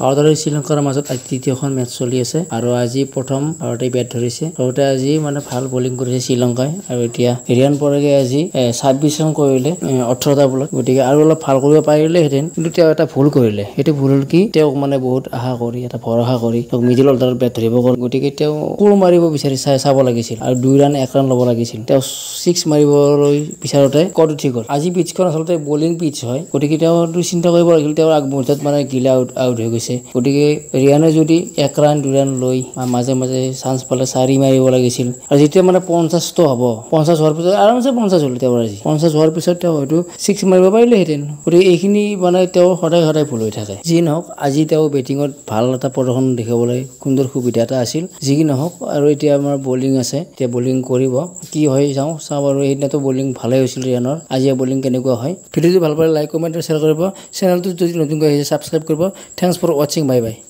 ভাৰত আৰু শ্ৰীলংকাৰ মাজত তৃতীয়খন মেচ চলি আছে আৰু আজি প্ৰথম ভাৰতে বেট ধৰিছে। ভাৰতে আজি মানে ভাল বলিং কৰিছে শ্ৰীলংকাই আৰু এতিয়া ৰিয়ান পৰাগে আজি ছাব্বিছ ৰান কৰিলে ওঠৰটা বলত। গতিকে আৰু অলপ ভাল কৰিব পাৰিলেহেঁতেন কিন্তু তেওঁ এটা ভুল কৰিলে। সেইটো ভুল হ'ল কি তেওঁক মানে বহুত আশা কৰি এটা ভৰসা কৰি তেওঁক মিডিল অৰ্ডাৰত বেট ধৰিব গ'ল। গতিকে তেওঁ কোৰ মাৰিব বিচাৰি চাই চাব লাগিছিল আৰু দুই ৰান এক ৰান ল'ব লাগিছিল। তেওঁ ছিক্স মাৰিবলৈ বিচাৰোতে কত উঠি গ'ল? আজি পিচখন আচলতে বলিং পিচ হয়। গতিকে তেওঁ চিন্তা কৰিব লাগিছিল তেওঁৰ আগমুহূৰ্তত মানে গিলা আউট আউট হৈ গৈছে। গতিকে ৰিয়ানে যদি এক ৰান দুই ৰান লৈ মাজে মাজে চান্স পালে চাৰি মাৰিব লাগিছিল। আৰু যেতিয়া মানে পঞ্চাছটো হ'ব পঞ্চাছ হোৱাৰ পিছত আৰামছে পঞ্চাছ হ'ল তেওঁৰ আজি। পঞ্চাছ হোৱাৰ পিছত তেওঁ হয়তো ছিক্স মাৰিব পাৰিলেহেঁতেন। গতিকে এইখিনি মানে তেওঁ সদায় সদায় ভুল হৈ থাকে। যি নহওক আজি তেওঁ বেটিঙত ভাল এটা প্ৰদৰ্শন দেখাবলৈ সুন্দৰ সুবিধা এটা আছিল। যি কি নহওক আৰু এতিয়া আমাৰ বলিং আছে এতিয়া বলিং কৰিব। কি হয় চাওঁ চাওঁ আৰু সেইদিনাতো বলিং ভালেই হৈছিল ৰিয়ানৰ। আজি বলিং কেনেকুৱা হয়। ভিডিঅ'টো ভাল পালে লাইক কমেণ্ট শ্বেয়াৰ কৰিব। চেনেলটো যদি নতুনকৈ আহিছে ছাবস্ক্ৰাইব কৰিব। Thanks for watching. Bye bye.